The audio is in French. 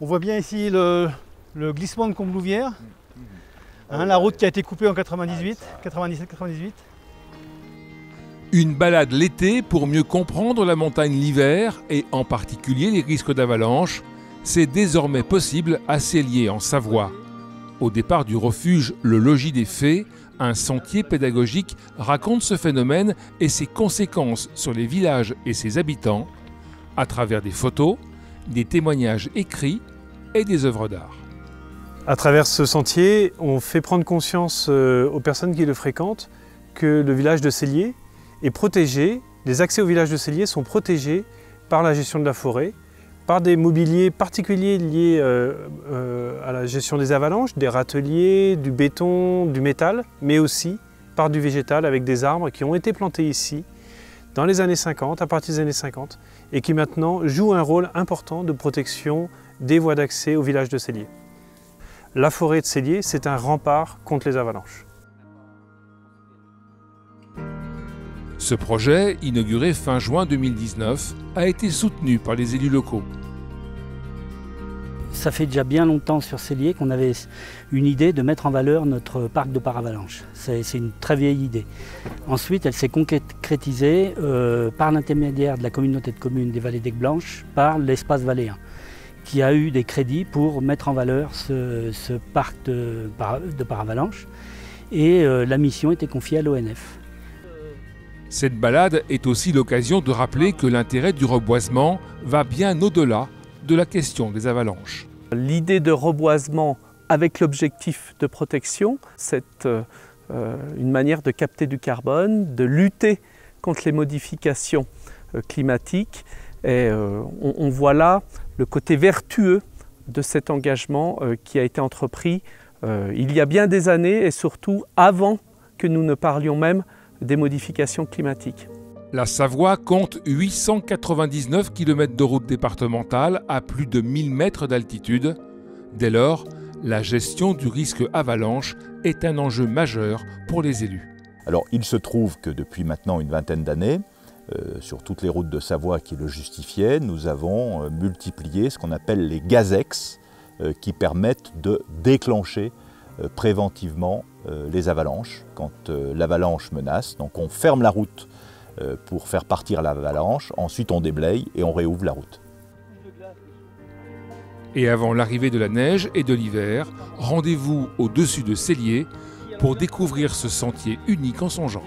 On voit bien ici le, glissement de Comblouvière, hein, la route qui a été coupée en 98, 97-98. Une balade l'été pour mieux comprendre la montagne l'hiver et en particulier les risques d'avalanche, c'est désormais possible à Célier en Savoie. Au départ du refuge Le Logis des Fées, un sentier pédagogique raconte ce phénomène et ses conséquences sur les villages et ses habitants à travers des photos, des témoignages écrits et des œuvres d'art. À travers ce sentier, on fait prendre conscience euh, aux personnes qui le fréquentent que le village de Célier est protégé, les accès au village de Célier sont protégés par la gestion de la forêt, par des mobiliers particuliers liés euh, euh, à la gestion des avalanches, des râteliers, du béton, du métal, mais aussi par du végétal avec des arbres qui ont été plantés ici dans les années 50, à partir des années 50, et qui maintenant jouent un rôle important de protection des voies d'accès au village de Célier. La forêt de Célier, c'est un rempart contre les avalanches. Ce projet, inauguré fin juin 2019, a été soutenu par les élus locaux. Ça fait déjà bien longtemps sur Célier qu'on avait une idée de mettre en valeur notre parc de paravalanche. C'est une très vieille idée. Ensuite, elle s'est concrétisée euh, par l'intermédiaire de la communauté de communes des Vallées d'Aigues Blanches, par l'espace valéen, qui a eu des crédits pour mettre en valeur ce, parc de, de paravalanche. Et euh, la mission était confiée à l'ONF. Cette balade est aussi l'occasion de rappeler que l'intérêt du reboisement va bien au-delà de la question des avalanches. L'idée de reboisement avec l'objectif de protection, c'est euh, une manière de capter du carbone, de lutter contre les modifications euh, climatiques. Et euh, on, voit là le côté vertueux de cet engagement qui a été entrepris il y a bien des années et surtout avant que nous ne parlions même des modifications climatiques. La Savoie compte 899 km de route départementale à plus de 1000 mètres d'altitude. Dès lors, la gestion du risque avalanche est un enjeu majeur pour les élus. Alors il se trouve que depuis maintenant une vingtaine d'années, euh, sur toutes les routes de Savoie qui le justifiaient, nous avons euh, multiplié ce qu'on appelle les gazex, euh, qui permettent de déclencher préventivement les avalanches, quand l'avalanche menace. Donc on ferme la route pour faire partir l'avalanche, ensuite on déblaye et on réouvre la route. Et avant l'arrivée de la neige et de l'hiver, rendez-vous au-dessus de Cellier pour découvrir ce sentier unique en son genre.